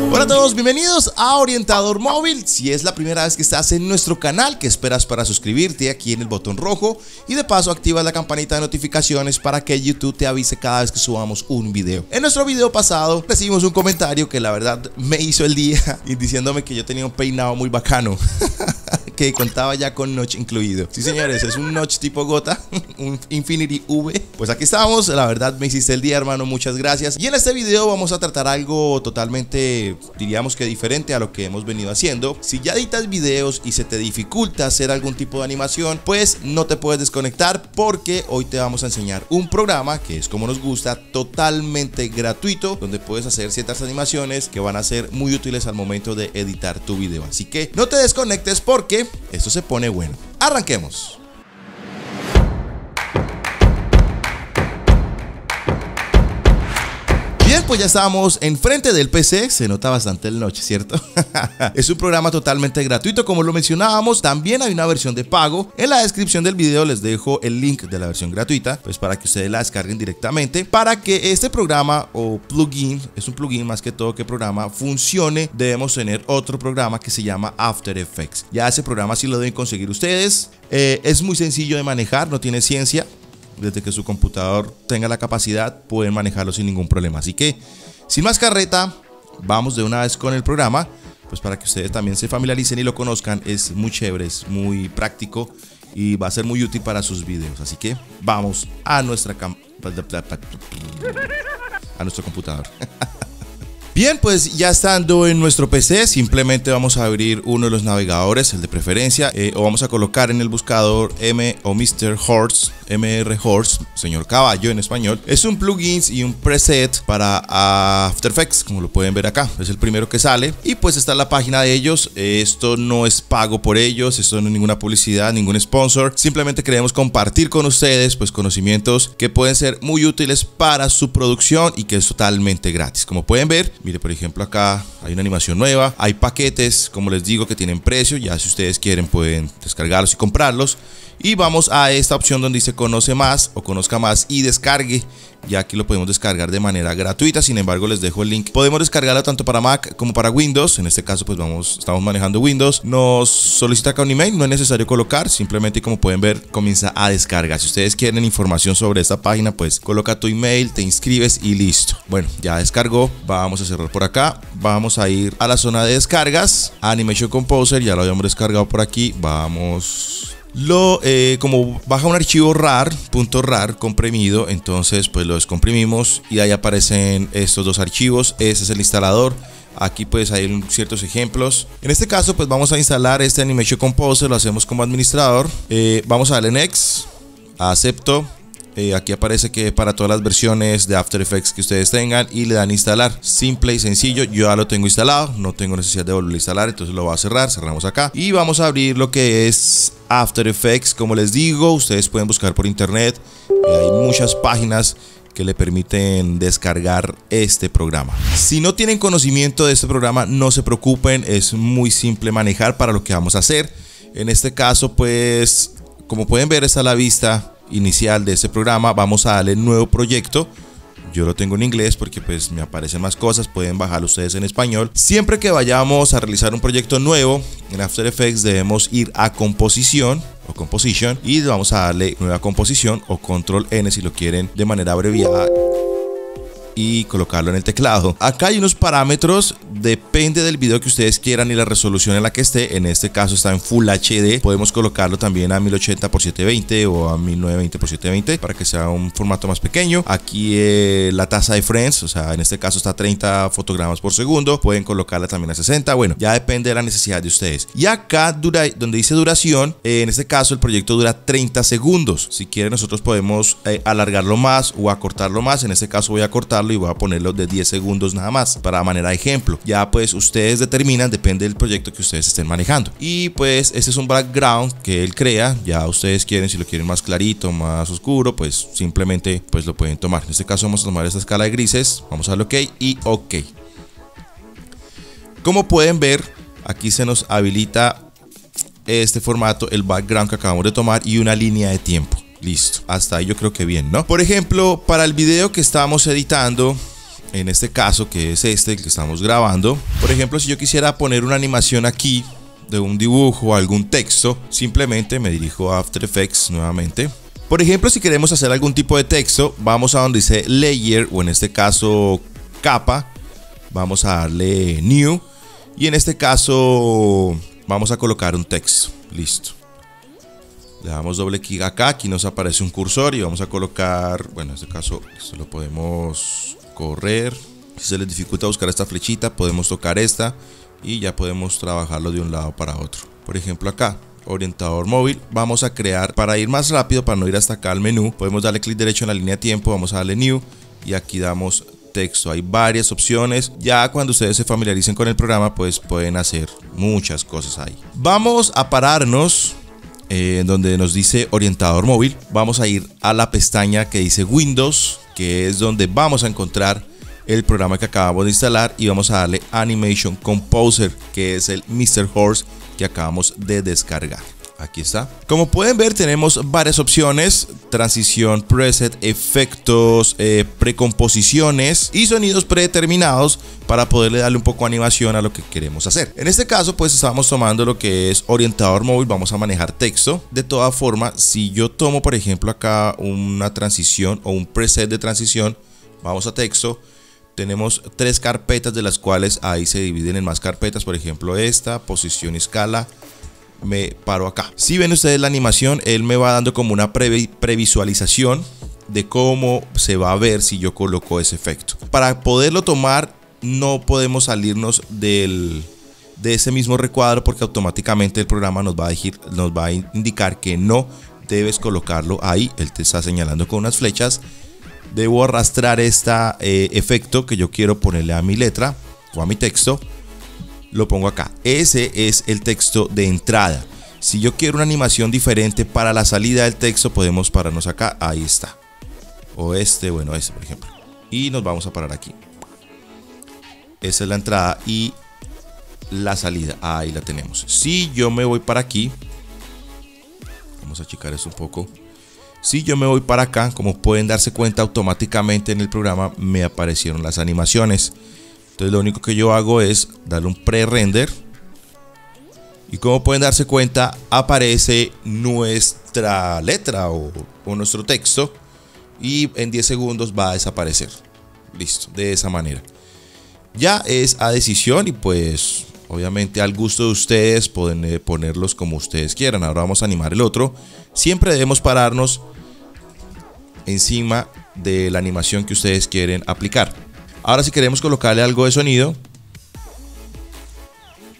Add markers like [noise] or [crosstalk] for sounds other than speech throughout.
Hola a todos, bienvenidos a Orientador Móvil. Si es la primera vez que estás en nuestro canal, ¿qué esperas para suscribirte aquí en el botón rojo? Y de paso activa la campanita de notificaciones para que YouTube te avise cada vez que subamos un video. En nuestro video pasado recibimos un comentario que la verdad me hizo el día [laughs] y diciéndome que yo tenía un peinado muy bacano. [laughs] [laughs] que contaba ya con notch incluido. Sí, señores, es un notch tipo gota, [laughs] un Infinity V. Pues aquí estamos, la verdad me hiciste el día, hermano, muchas gracias. Y en este video vamos a tratar algo totalmente, diríamos que diferente a lo que hemos venido haciendo. Si ya editas videos y se te dificulta hacer algún tipo de animación, pues no te puedes desconectar porque hoy te vamos a enseñar un programa que es como nos gusta, totalmente gratuito, donde puedes hacer ciertas animaciones que van a ser muy útiles al momento de editar tu video. Así que no te desconectes porque esto se pone bueno. Arranquemos. Pues ya estábamos enfrente del PC, se nota bastante el noche, ¿cierto? [laughs] es un programa totalmente gratuito, como lo mencionábamos, también hay una versión de pago. En la descripción del video les dejo el link de la versión gratuita, pues para que ustedes la descarguen directamente, para que este programa o plugin, es un plugin más que todo que programa, funcione, debemos tener otro programa que se llama After Effects. Ya ese programa sí lo deben conseguir ustedes, eh, es muy sencillo de manejar, no tiene ciencia, desde que su computador tenga la capacidad, pueden manejarlo sin ningún problema. Así que, sin más carreta, vamos de una vez con el programa, pues para que ustedes también se familiaricen y lo conozcan. Es muy chévere, es muy práctico y va a ser muy útil para sus videos. Así que vamos a nuestra a nuestro computador. [laughs] Bien, pues ya estando en nuestro PC, simplemente vamos a abrir uno de los navegadores, el de preferencia, eh, o vamos a colocar en el buscador M o Mr. Horse, MR Horse, señor caballo en español. Es un plugin y un preset para After Effects, como lo pueden ver acá. Es el primero que sale. Y pues está la página de ellos. Esto no es pago por ellos, esto no es ninguna publicidad, ningún sponsor. Simplemente queremos compartir con ustedes pues conocimientos que pueden ser muy útiles para su producción y que es totalmente gratis. Como pueden ver, Mire, por ejemplo, acá hay una animación nueva. Hay paquetes, como les digo, que tienen precio. Ya si ustedes quieren pueden descargarlos y comprarlos. Y vamos a esta opción donde dice conoce más o conozca más y descargue. Ya aquí lo podemos descargar de manera gratuita. Sin embargo, les dejo el link. Podemos descargarlo tanto para Mac como para Windows. En este caso, pues vamos, estamos manejando Windows. Nos solicita acá un email. No es necesario colocar. Simplemente, como pueden ver, comienza a descargar. Si ustedes quieren información sobre esta página, pues coloca tu email, te inscribes y listo. Bueno, ya descargó. Vamos a cerrar por acá. Vamos a ir a la zona de descargas. Animation Composer. Ya lo habíamos descargado por aquí. Vamos lo eh, como baja un archivo rar .rar comprimido entonces pues lo descomprimimos y ahí aparecen estos dos archivos. Ese es el instalador. Aquí pues hay ciertos ejemplos. En este caso pues vamos a instalar este animation composer lo hacemos como administrador. Eh, vamos a darle next acepto eh, aquí aparece que para todas las versiones de After Effects que ustedes tengan y le dan instalar. Simple y sencillo, yo ya lo tengo instalado, no tengo necesidad de volver a instalar, entonces lo voy a cerrar, cerramos acá y vamos a abrir lo que es After Effects. Como les digo, ustedes pueden buscar por internet, eh, hay muchas páginas que le permiten descargar este programa. Si no tienen conocimiento de este programa, no se preocupen, es muy simple manejar para lo que vamos a hacer. En este caso, pues, como pueden ver, está a la vista inicial de este programa, vamos a darle nuevo proyecto. Yo lo tengo en inglés porque pues me aparecen más cosas, pueden bajarlo ustedes en español. Siempre que vayamos a realizar un proyecto nuevo en After Effects debemos ir a composición o composition y vamos a darle nueva composición o control N si lo quieren de manera abreviada y colocarlo en el teclado. Acá hay unos parámetros, depende del video que ustedes quieran y la resolución en la que esté. En este caso está en Full HD. Podemos colocarlo también a 1080 x 720 o a 1920 x 720 para que sea un formato más pequeño. Aquí eh, la tasa de frames, o sea, en este caso está a 30 fotogramas por segundo. Pueden colocarla también a 60. Bueno, ya depende de la necesidad de ustedes. Y acá donde dice duración, eh, en este caso el proyecto dura 30 segundos. Si quieren nosotros podemos eh, alargarlo más o acortarlo más. En este caso voy a cortarlo y voy a ponerlo de 10 segundos nada más para manera de ejemplo. Ya pues ustedes determinan, depende del proyecto que ustedes estén manejando. Y pues este es un background que él crea, ya ustedes quieren, si lo quieren más clarito, más oscuro, pues simplemente pues lo pueden tomar. En este caso vamos a tomar esta escala de grises, vamos a darle OK y OK. Como pueden ver, aquí se nos habilita este formato, el background que acabamos de tomar y una línea de tiempo. Listo, hasta ahí yo creo que bien, ¿no? Por ejemplo, para el video que estamos editando, en este caso que es este el que estamos grabando. Por ejemplo, si yo quisiera poner una animación aquí de un dibujo o algún texto, simplemente me dirijo a After Effects nuevamente. Por ejemplo, si queremos hacer algún tipo de texto, vamos a donde dice Layer o en este caso capa. Vamos a darle New y en este caso vamos a colocar un texto. Listo. Le damos doble clic acá, aquí nos aparece un cursor y vamos a colocar, bueno, en este caso esto lo podemos correr. Si se les dificulta buscar esta flechita, podemos tocar esta y ya podemos trabajarlo de un lado para otro. Por ejemplo acá, orientador móvil, vamos a crear, para ir más rápido, para no ir hasta acá al menú, podemos darle clic derecho en la línea de tiempo, vamos a darle New y aquí damos texto. Hay varias opciones. Ya cuando ustedes se familiaricen con el programa, pues pueden hacer muchas cosas ahí. Vamos a pararnos en donde nos dice orientador móvil. Vamos a ir a la pestaña que dice Windows, que es donde vamos a encontrar el programa que acabamos de instalar y vamos a darle Animation Composer, que es el Mr. Horse que acabamos de descargar. Aquí está. Como pueden ver tenemos varias opciones. Transición, preset, efectos, eh, precomposiciones y sonidos predeterminados para poderle darle un poco de animación a lo que queremos hacer. En este caso pues estamos tomando lo que es orientador móvil. Vamos a manejar texto. De toda forma, si yo tomo por ejemplo acá una transición o un preset de transición, vamos a texto tenemos tres carpetas de las cuales ahí se dividen en más carpetas, por ejemplo esta, posición y escala, me paro acá. Si ven ustedes la animación, él me va dando como una previsualización de cómo se va a ver si yo coloco ese efecto. Para poderlo tomar no podemos salirnos del, de ese mismo recuadro porque automáticamente el programa nos va a, decir, nos va a indicar que no debes colocarlo ahí. Él te está señalando con unas flechas. Debo arrastrar este efecto que yo quiero ponerle a mi letra o a mi texto lo pongo acá. Ese es el texto de entrada. Si yo quiero una animación diferente para la salida del texto, podemos pararnos acá. Ahí está. O este, bueno, este por ejemplo. Y nos vamos a parar aquí. Esa es la entrada y la salida. Ahí la tenemos. Si yo me voy para aquí, vamos a achicar esto un poco. Si yo me voy para acá, como pueden darse cuenta automáticamente en el programa, me aparecieron las animaciones. Entonces lo único que yo hago es darle un pre-render. Y como pueden darse cuenta, aparece nuestra letra o, nuestro texto. Y en 10 segundos va a desaparecer. Listo, de esa manera. Ya es a decisión y pues obviamente al gusto de ustedes pueden ponerlos como ustedes quieran. Ahora vamos a animar el otro. Siempre debemos pararnos encima de la animación que ustedes quieren aplicar. Ahora si queremos colocarle algo de sonido,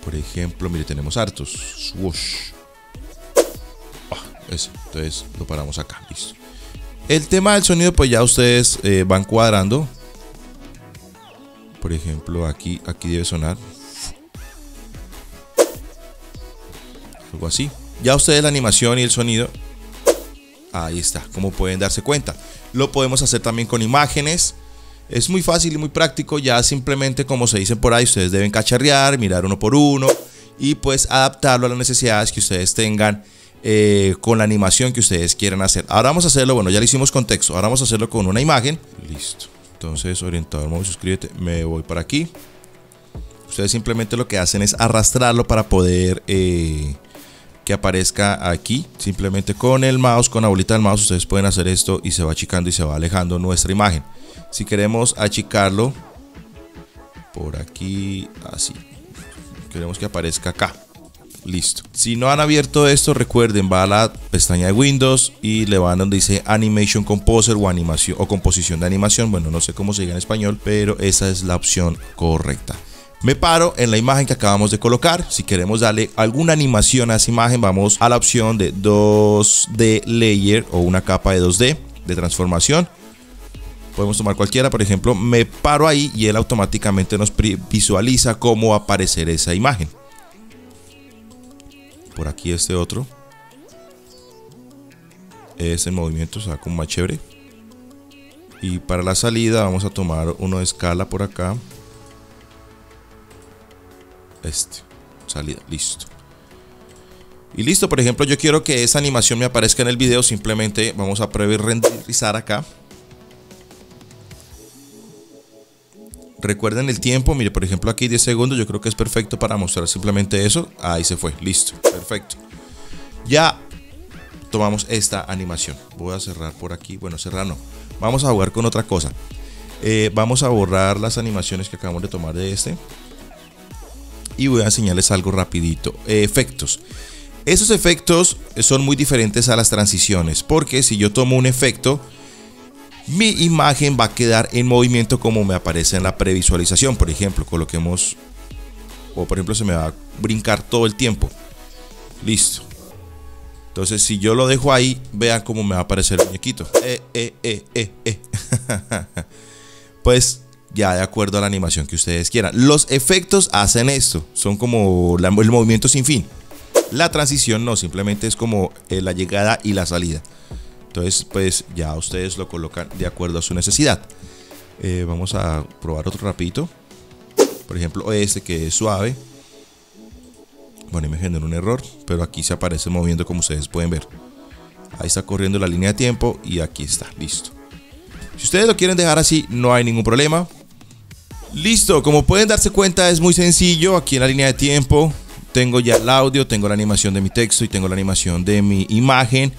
por ejemplo, mire, tenemos hartos. Swoosh. Ah, entonces lo paramos acá. El tema del sonido, pues ya ustedes eh, van cuadrando. Por ejemplo, aquí, aquí debe sonar. Algo así. Ya ustedes la animación y el sonido. Ahí está, como pueden darse cuenta. Lo podemos hacer también con imágenes. Es muy fácil y muy práctico, ya simplemente como se dicen por ahí, ustedes deben cacharrear, mirar uno por uno y pues adaptarlo a las necesidades que ustedes tengan eh, con la animación que ustedes quieran hacer. Ahora vamos a hacerlo, bueno, ya lo hicimos con texto, ahora vamos a hacerlo con una imagen. Listo. Entonces, orientador móvil, suscríbete, me voy para aquí. Ustedes simplemente lo que hacen es arrastrarlo para poder eh, que aparezca aquí. Simplemente con el mouse, con la bolita del mouse, ustedes pueden hacer esto y se va achicando y se va alejando nuestra imagen. Si queremos achicarlo por aquí, así. Queremos que aparezca acá. Listo. Si no han abierto esto, recuerden, va a la pestaña de Windows y le van donde dice Animation Composer o animación o composición de animación. Bueno, no sé cómo se diga en español, pero esa es la opción correcta. Me paro en la imagen que acabamos de colocar. Si queremos darle alguna animación a esa imagen, vamos a la opción de 2D Layer o una capa de 2D de transformación podemos tomar cualquiera, por ejemplo, me paro ahí y él automáticamente nos visualiza cómo aparecer esa imagen. Por aquí este otro. Ese movimiento se va como más chévere. Y para la salida vamos a tomar uno de escala por acá. Este. Salida, listo. Y listo, por ejemplo, yo quiero que esa animación me aparezca en el video. Simplemente vamos a renderizar acá. Recuerden el tiempo, mire, por ejemplo aquí 10 segundos, yo creo que es perfecto para mostrar simplemente eso. Ahí se fue, listo, perfecto. Ya tomamos esta animación. Voy a cerrar por aquí, bueno, cerrar no. Vamos a jugar con otra cosa. Eh, vamos a borrar las animaciones que acabamos de tomar de este. Y voy a enseñarles algo rapidito. efectos. Esos efectos son muy diferentes a las transiciones. Porque si yo tomo un efecto, mi imagen va a quedar en movimiento como me aparece en la previsualización. Por ejemplo, coloquemos... O por ejemplo se me va a brincar todo el tiempo. Listo. Entonces, si yo lo dejo ahí, vean cómo me va a aparecer el muñequito. Eh, eh, eh, eh, eh. [laughs] pues ya de acuerdo a la animación que ustedes quieran. Los efectos hacen esto, son como el movimiento sin fin. La transición no, simplemente es como eh, la llegada y la salida. Entonces, pues ya ustedes lo colocan de acuerdo a su necesidad. Eh, vamos a probar otro rapidito. Por ejemplo, este que es suave. Bueno, y me generó un error, pero aquí se aparece moviendo como ustedes pueden ver. Ahí está corriendo la línea de tiempo y aquí está, listo. Si ustedes lo quieren dejar así, no hay ningún problema. Listo, como pueden darse cuenta es muy sencillo. Aquí en la línea de tiempo tengo ya el audio, tengo la animación de mi texto y tengo la animación de mi imagen.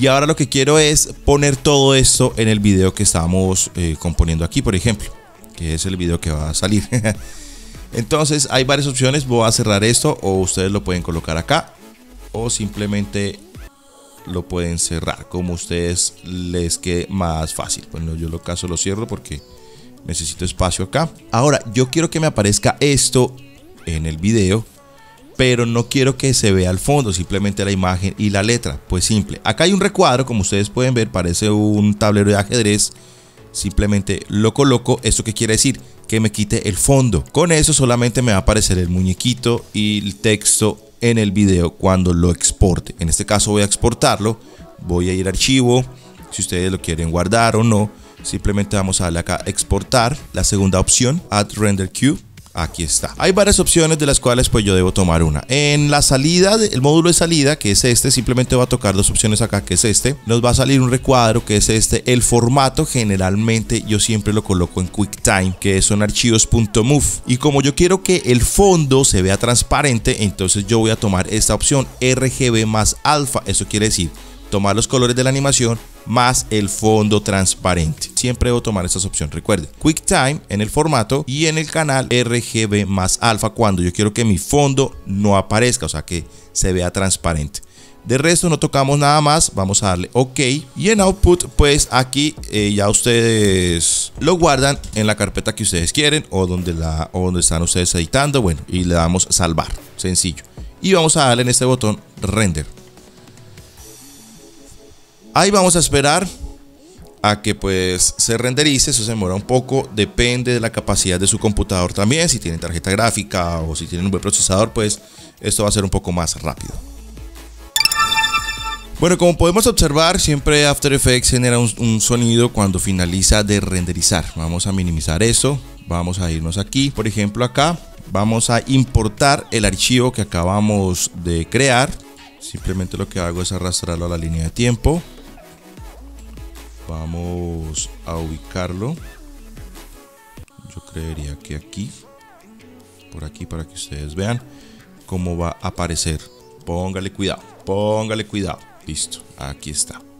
Y ahora lo que quiero es poner todo esto en el video que estamos eh, componiendo aquí, por ejemplo. Que es el video que va a salir. [laughs] Entonces hay varias opciones. Voy a cerrar esto o ustedes lo pueden colocar acá. O simplemente lo pueden cerrar como ustedes les quede más fácil. Bueno, yo lo caso lo cierro porque necesito espacio acá. Ahora, yo quiero que me aparezca esto en el video, pero no quiero que se vea al fondo, simplemente la imagen y la letra. Pues simple. Acá hay un recuadro, como ustedes pueden ver, parece un tablero de ajedrez. Simplemente lo coloco. ¿Esto qué quiere decir? Que me quite el fondo. Con eso solamente me va a aparecer el muñequito y el texto en el video cuando lo exporte. En este caso voy a exportarlo, voy a ir a archivo, si ustedes lo quieren guardar o no, simplemente vamos a darle acá exportar, la segunda opción, add render queue Aquí está. Hay varias opciones de las cuales pues yo debo tomar una. En la salida, el módulo de salida, que es este, simplemente va a tocar dos opciones acá, que es este. Nos va a salir un recuadro, que es este. El formato, generalmente yo siempre lo coloco en QuickTime, que son archivos.move. Y como yo quiero que el fondo se vea transparente, entonces yo voy a tomar esta opción RGB más alfa. Eso quiere decir tomar los colores de la animación más el fondo transparente. Siempre debo tomar estas opciones. Recuerden, QuickTime en el formato y en el canal RGB más alfa cuando yo quiero que mi fondo no aparezca, o sea que se vea transparente. De resto no tocamos nada más, vamos a darle OK. Y en Output, pues aquí eh, ya ustedes lo guardan en la carpeta que ustedes quieren o donde, la, o donde están ustedes editando. Bueno, y le damos salvar, sencillo. Y vamos a darle en este botón Render. Ahí vamos a esperar a que pues se renderice, eso se demora un poco, depende de la capacidad de su computador también, si tienen tarjeta gráfica o si tienen un buen procesador, pues esto va a ser un poco más rápido. Bueno, como podemos observar, siempre After Effects genera un, un, sonido cuando finaliza de renderizar. Vamos a minimizar eso, vamos a irnos aquí, por ejemplo acá, vamos a importar el archivo que acabamos de crear. Simplemente lo que hago es arrastrarlo a la línea de tiempo Vamos a ubicarlo. Yo creería que aquí. Por aquí para que ustedes vean cómo va a aparecer. Póngale cuidado, póngale cuidado. Listo, aquí está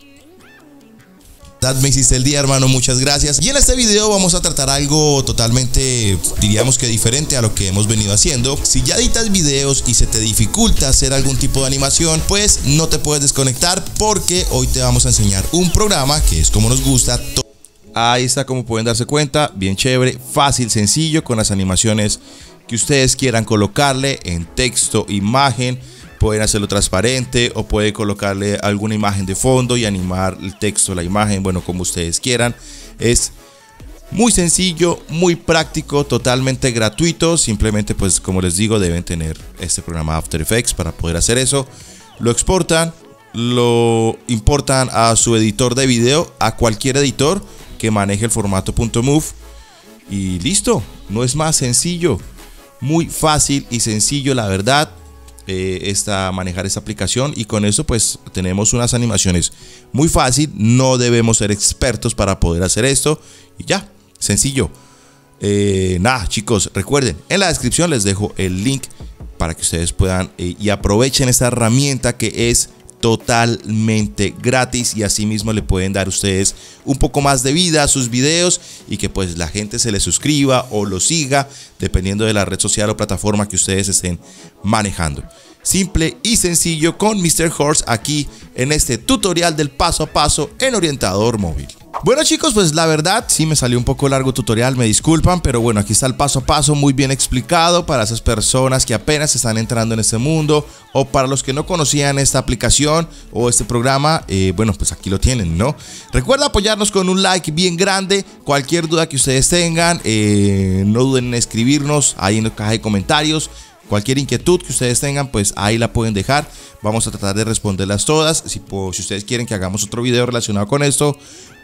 me hiciste el día, hermano. Muchas gracias. Y en este video vamos a tratar algo totalmente, diríamos que diferente a lo que hemos venido haciendo. Si ya editas videos y se te dificulta hacer algún tipo de animación, pues no te puedes desconectar porque hoy te vamos a enseñar un programa que es como nos gusta. Ahí está, como pueden darse cuenta, bien chévere, fácil, sencillo, con las animaciones que ustedes quieran colocarle en texto, imagen pueden hacerlo transparente o puede colocarle alguna imagen de fondo y animar el texto, la imagen, bueno, como ustedes quieran. Es muy sencillo, muy práctico, totalmente gratuito. Simplemente, pues como les digo, deben tener este programa After Effects para poder hacer eso. Lo exportan, lo importan a su editor de video, a cualquier editor que maneje el formato .move y listo. No es más sencillo, muy fácil y sencillo, la verdad eh, esta, manejar esta aplicación y con eso pues tenemos unas animaciones muy fácil, no debemos ser expertos para poder hacer esto y ya, sencillo. eh, nada, chicos, recuerden, en la descripción les dejo el link para que ustedes puedan eh, y aprovechen esta herramienta que es totalmente gratis y asimismo le pueden dar ustedes un poco más de vida a sus videos y que pues la gente se le suscriba o lo siga dependiendo de la red social o plataforma que ustedes estén manejando. Simple y sencillo con Mr. Horse aquí en este tutorial del paso a paso en orientador móvil. Bueno chicos, pues la verdad sí me salió un poco largo tutorial, me disculpan, pero bueno, aquí está el paso a paso muy bien explicado para esas personas que apenas están entrando en este mundo o para los que no conocían esta aplicación o este programa, eh, bueno, pues aquí lo tienen, ¿no? Recuerda apoyarnos con un like bien grande, cualquier duda que ustedes tengan, eh, no duden en escribirnos ahí en la caja de comentarios. Cualquier inquietud que ustedes tengan, pues ahí la pueden dejar. Vamos a tratar de responderlas todas. Si, si ustedes quieren que hagamos otro video relacionado con esto,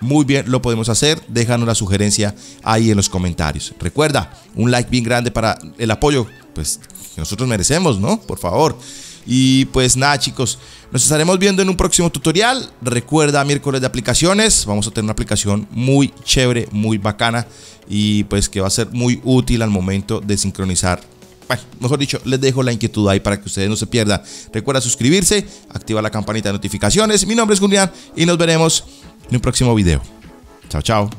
muy bien, lo podemos hacer. Déjanos la sugerencia ahí en los comentarios. Recuerda, un like bien grande para el apoyo, pues que nosotros merecemos, ¿no? Por favor. Y pues nada, chicos, nos estaremos viendo en un próximo tutorial. Recuerda, miércoles de aplicaciones. Vamos a tener una aplicación muy chévere, muy bacana y pues que va a ser muy útil al momento de sincronizar bueno, mejor dicho, les dejo la inquietud ahí para que ustedes no se pierdan. Recuerda suscribirse, activar la campanita de notificaciones. Mi nombre es Julián y nos veremos en un próximo video. Chao, chao.